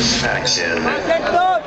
Satisfaction.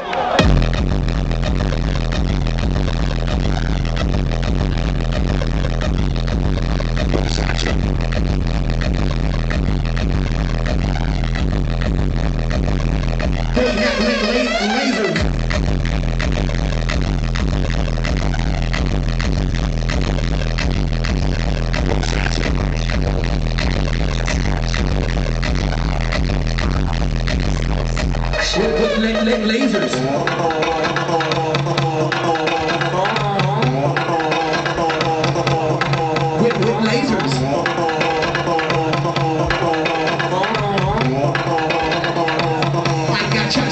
Lasers. With, with lasers.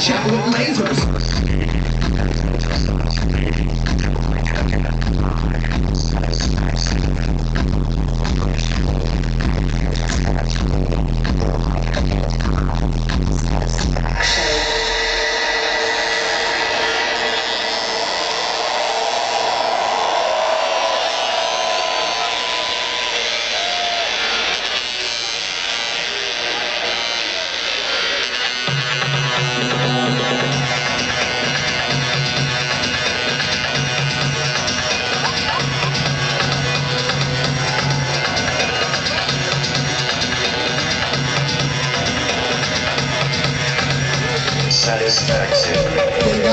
Shot with lasers. Satisfaction. We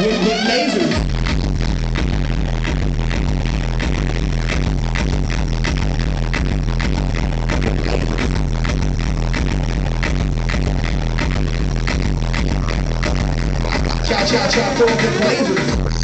With, with lasers. Cha cha cha for lasers.